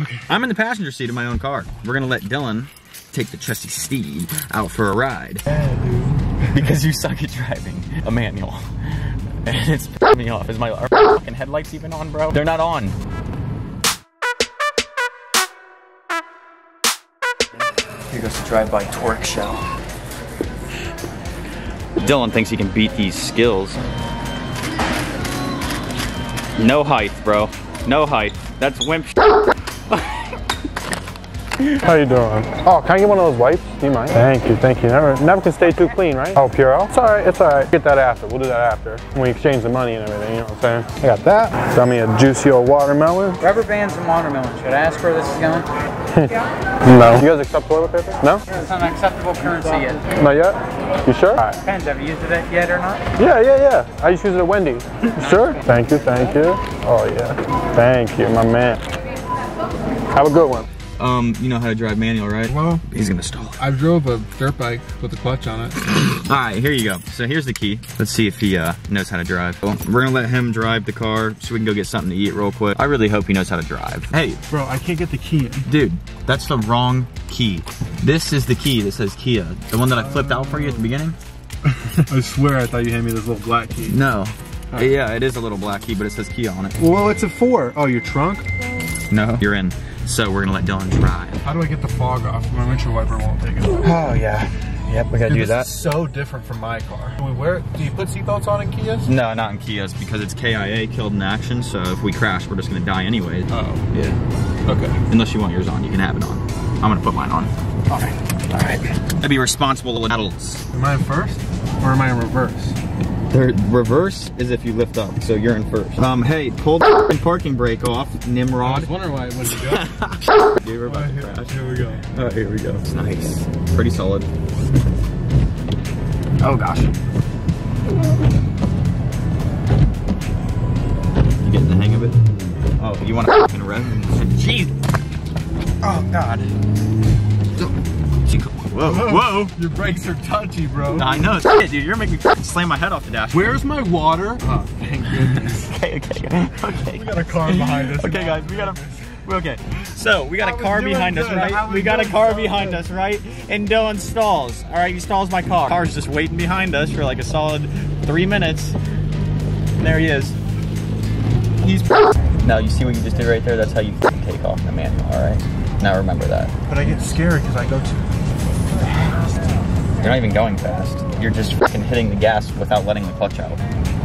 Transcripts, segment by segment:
Okay. I'm in the passenger seat of my own car. We're gonna let Dillon take the trusty steed out for a ride. because you suck at driving a manual. And it's pissing me off. Is my are fucking headlights even on, bro? They're not on. Here goes the drive-by torque shell. Dillon thinks he can beat these skills. No height, bro. No height. That's wimp How you doing? Oh, can I get one of those wipes? Do you mind? Thank you, thank you. Never, never can stay too clean, right? Oh, Purell? It's all right, it's all right. Get that after. We'll do that after. When we exchange the money and everything, you know what I'm saying? I got that. Got me a juicy old watermelon. Rubber bands and watermelon. Should I ask where this is going? No. You guys accept toilet paper? No? It's not an acceptable currency yet. Not yet? You sure? All right. Depends. Have you used it yet or not? Yeah, yeah, yeah. I just use it at Wendy's. Sure? Thank you, thank you. Oh, yeah. Thank you, my man. Have a good one. Um, you know how to drive manual, right? Well, He's gonna stall. I drove a dirt bike with a clutch on it. All right, here you go. So here's the key. Let's see if he uh, knows how to drive. Well, we're gonna let him drive the car so we can go get something to eat real quick. I really hope he knows how to drive. Hey, Bro, I can't get the key dude, that's the wrong key. This is the key that says Kia. The one that I flipped out for you at the beginning? I swear I thought you handed me this little black key. No. Yeah, it is a little black key, but it says Kia on it. Well, it's a for? Oh, your trunk? No, you're in. So we're gonna let Dillon drive. How do I get the fog off? My windshield wiper won't take it. Oh yeah. Yep, we gotta do that. This is so different from my car. Do, we wear, do you put seatbelts on in Kias? No, not in Kias because it's KIA, killed in action. So if we crash, we're just gonna die anyway. Oh, Yeah. okay. Unless you want yours on, you can have it on. I'm gonna put mine on. All right. All right. I'd be responsible adults. Am I in first or am I in reverse? The reverse is if you lift up, so you're in first. Um, hey, pull the parking brake off, I Nimrod. was wondering why it wouldn't go. Dude, we're about to crash. Here we go. Oh, here we go. It's nice. Pretty solid. Oh gosh. You getting the hang of it? Oh, you want to fucking rev? Jeez. Oh god. Whoa, whoa. Your brakes are touchy, bro. I know, shit, dude. You're making me slam my head off the dash. Where's my water? Oh, thank goodness. Okay, okay, okay. we got a car behind us. Okay, guys, we got a. we're Okay, so we got I a car behind us, good. I right? We got a car so behind good. us, right? And Dillon stalls. All right, he stalls my car. Car's just waiting behind us for like a solid three minutes. And there he is. He's. Now you see what you just did right there? That's how you take off the manual. All right. Now remember that. But I get scared because I go too You're not even going fast. You're just fucking hitting the gas without letting the clutch out.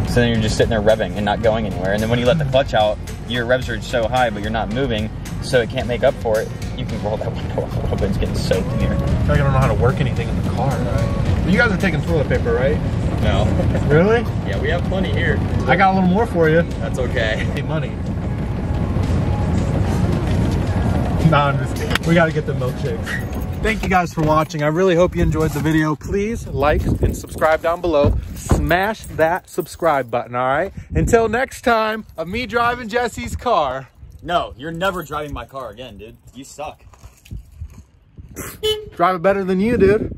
So then you're just sitting there revving and not going anywhere. And then when you let the clutch out, your revs are so high, but you're not moving, so it can't make up for it. You can roll that window up a little bit. It's getting soaked in here. I feel like I don't know how to work anything in the car, right? You guys are taking toilet paper, right? No. Really? Yeah, we have plenty here. I got a little more for you. That's okay. Hey, money. Nah, I'm just kidding. We gotta get the milkshakes. Thank you guys for watching. I really hope you enjoyed the video. Please like and subscribe down below. Smash that subscribe button, all right? Until next time of me driving Jesse's car. No, you're never driving my car again, dude. You suck. Drive it better than you, dude.